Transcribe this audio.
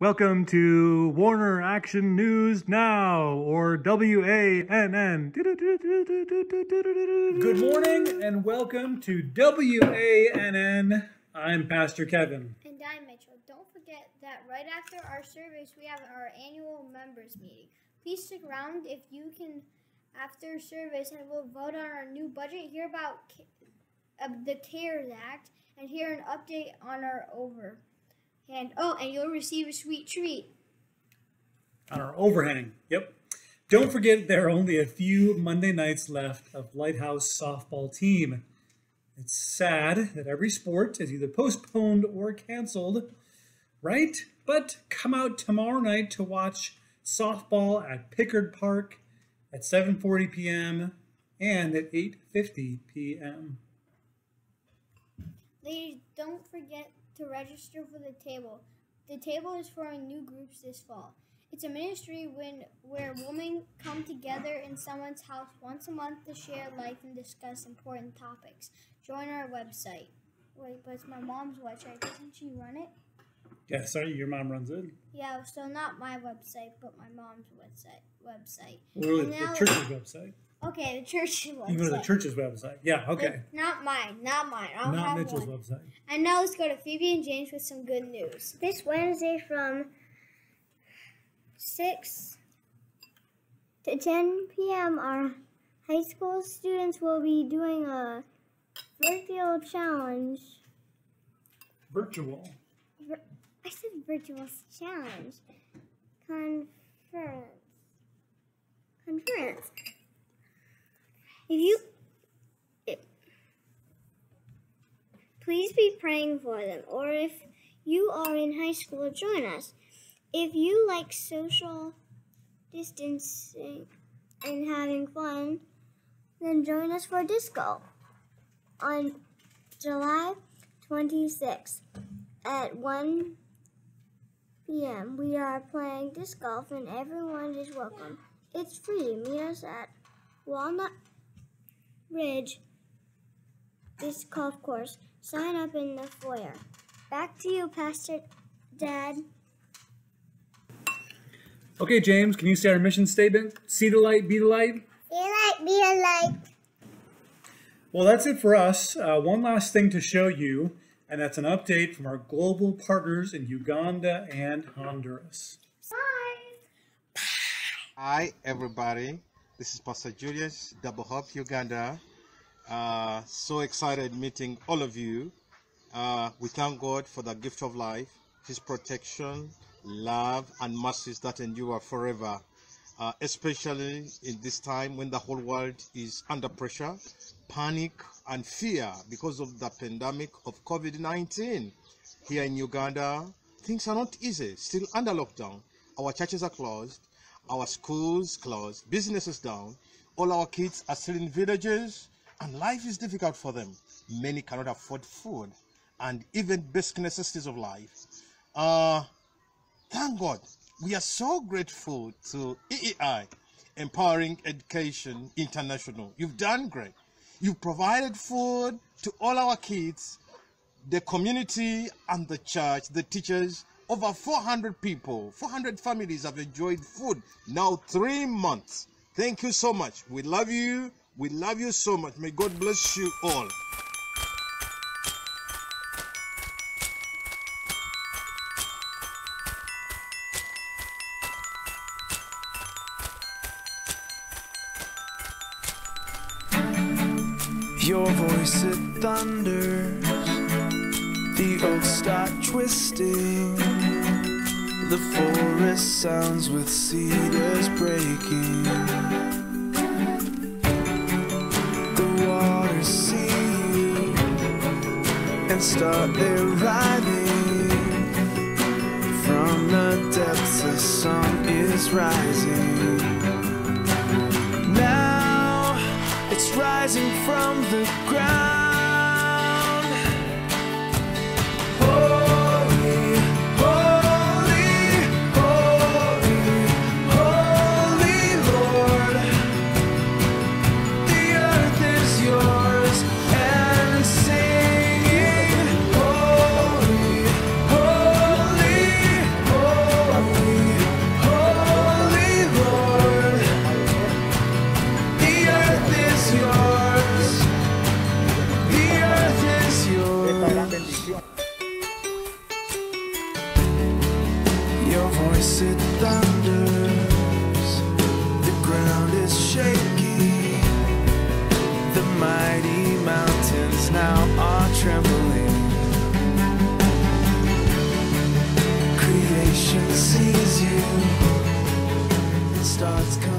Welcome to Warner Action News Now, or WANN. Good morning and welcome to WANN. I'm Pastor Kevin. And I'm Mitchell. Don't forget that right after our service, we have our annual members meeting. Please stick around if you can after service, and we'll vote on our new budget, hear about uh, the CARES Act, and hear an update on our over. And oh, and you'll receive a sweet treat. On our overhang. Yep. Don't forget there are only a few Monday nights left of Lighthouse softball team. It's sad that every sport is either postponed or canceled, right? But come out tomorrow night to watch softball at Pickard Park at 7:40 p.m. and at 8:50 p.m. Ladies, don't forget to register for the table. The table is for new groups this fall. It's a ministry when where women come together in someone's house once a month to share life and discuss important topics. Join our website. Wait, but it's my mom's website. Doesn't she run it? Yeah, sorry, your mom runs it. Yeah, so not my website, but my mom's website. Website. Well, the, the church's website. Okay, the church's website. You go to the church's website. Yeah, okay. But not mine. Not mine. I don't not have Mitchell's one. website. And now let's go to Phoebe and James with some good news. This Wednesday from 6 to 10 p.m., our high school students will be doing a virtual challenge. Virtual. I said virtual challenge. Conference. Conference. If you please be praying for them, or if you are in high school, join us. If you like social distancing and having fun, then join us for disco on July 26th at 1 p.m. We are playing disc golf and everyone is welcome. It's free. Meet us at Walnut Ridge Disc Golf Course. Sign up in the foyer. Back to you, Pastor Dad. Okay, James, can you say our mission statement? See the light, be the light. Be a light, be a light. Well, that's it for us. Uh, one last thing to show you, and that's an update from our global partners in Uganda and Honduras. Bye. Hi, everybody. This is Pastor Julius, Double Hope Uganda. Uh, so excited meeting all of you. Uh, we thank God for the gift of life, His protection, love, and mercies that endure forever. Uh, especially in this time when the whole world is under pressure, panic, and fear because of the pandemic of COVID 19. Here in Uganda, things are not easy, still under lockdown. Our churches are closed, our schools closed, businesses down, all our kids are still in villages, and life is difficult for them. Many cannot afford food and even basic necessities of life. Uh, thank God, we are so grateful to EEI, Empowering Education International. You've done great. You've provided food to all our kids, the community, and the church, the teachers. Over 400 people, 400 families have enjoyed food now three months. Thank you so much. We love you. We love you so much. May God bless you all. Your voice it thunders, the oaks start twisting. The forest sounds with cedars breaking. The waters sing and start their rhyming. From the depths, a song is rising. Now it's rising from the ground. starts